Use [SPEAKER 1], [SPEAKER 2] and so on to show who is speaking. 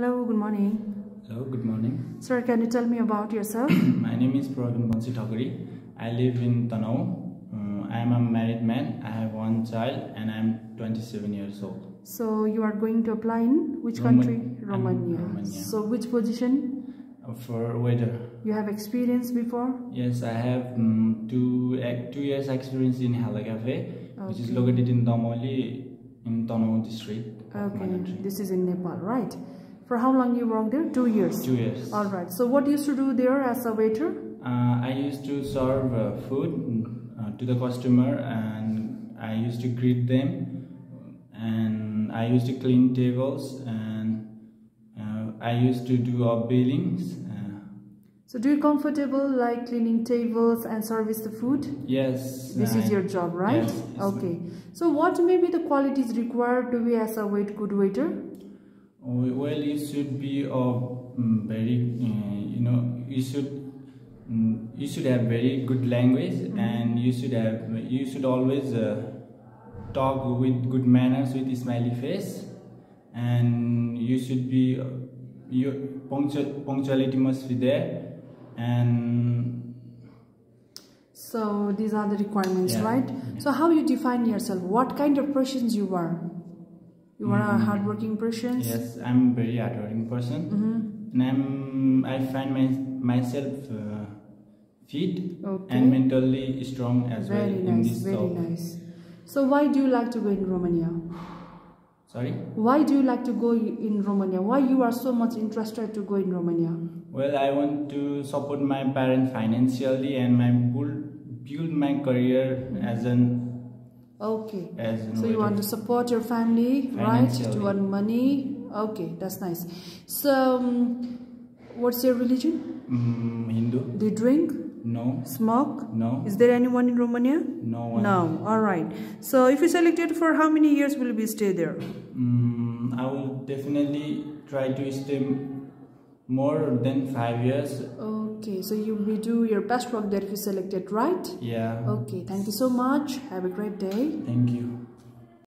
[SPEAKER 1] Hello, good morning.
[SPEAKER 2] Hello, good morning.
[SPEAKER 1] Sir, can you tell me about yourself?
[SPEAKER 2] My name is Prabin Bansi Thakuri. I live in Tanahun. Uh, I am a married man. I have one child and I am 27 years old.
[SPEAKER 1] So you are going to apply in which
[SPEAKER 2] Roman-
[SPEAKER 1] country? Romania.
[SPEAKER 2] Romania.
[SPEAKER 1] So which position?
[SPEAKER 2] Uh, for weather,
[SPEAKER 1] You have experience before?
[SPEAKER 2] yes, I have um, two uh, two years experience in Hala Cafe, which is located in Damauli in Tanahun district.
[SPEAKER 1] Okay, this is in Nepal, right? For how long you worked there? Two years.
[SPEAKER 2] Two years.
[SPEAKER 1] All right. So what you used to do there as a waiter?
[SPEAKER 2] Uh, I used to serve uh, food uh, to the customer and I used to greet them and I used to clean tables and uh, I used to do our billings. Uh,
[SPEAKER 1] So do you comfortable like cleaning tables and service the food?
[SPEAKER 2] yes.
[SPEAKER 1] This is your job, right?
[SPEAKER 2] Yes, yes,
[SPEAKER 1] okay. So what may be the qualities required to be as a wait good waiter?
[SPEAKER 2] Oh, Well, you should be a mm, very, uh, you know, you should mm, you should have very good language and you should have you should always uh, talk with good manners with a smiley face and you should be uh, your punctual, punctuality must be there and
[SPEAKER 1] So these are the requirements,
[SPEAKER 2] Yeah.
[SPEAKER 1] right? So how you define yourself? What kind of persons you are? You are a
[SPEAKER 2] Mm.
[SPEAKER 1] hardworking person.
[SPEAKER 2] yes i'm a very hardworking person
[SPEAKER 1] Mm-hmm.
[SPEAKER 2] and i'm i find my, myself uh, fit
[SPEAKER 1] Okay.
[SPEAKER 2] and mentally strong as
[SPEAKER 1] very
[SPEAKER 2] well in
[SPEAKER 1] nice,
[SPEAKER 2] this
[SPEAKER 1] very
[SPEAKER 2] job.
[SPEAKER 1] nice. So why do you like to go in Romania?
[SPEAKER 2] Sorry.
[SPEAKER 1] Why do you like to go in Romania? Why you are so much interested to go in Romania?
[SPEAKER 2] Well, I want to support my parents financially and my build build my career as an
[SPEAKER 1] Okay.
[SPEAKER 2] as
[SPEAKER 1] So you want to support your family, right? To
[SPEAKER 2] Financially.
[SPEAKER 1] earn money. Okay, that's nice. So, um, what's your religion?
[SPEAKER 2] mm, Hindu.
[SPEAKER 1] Do you drink,
[SPEAKER 2] No,
[SPEAKER 1] smoke?
[SPEAKER 2] no,
[SPEAKER 1] Is there anyone in Romania?
[SPEAKER 2] no one.
[SPEAKER 1] No. All right. So, if you selected for how many years will you stay there?
[SPEAKER 2] Mm, I will definitely try to stay more than five years.
[SPEAKER 1] Okay. So you will do your best work if you selected, right?
[SPEAKER 2] Yeah.
[SPEAKER 1] Okay. Thank you so much. Have a great day.
[SPEAKER 2] Thank you.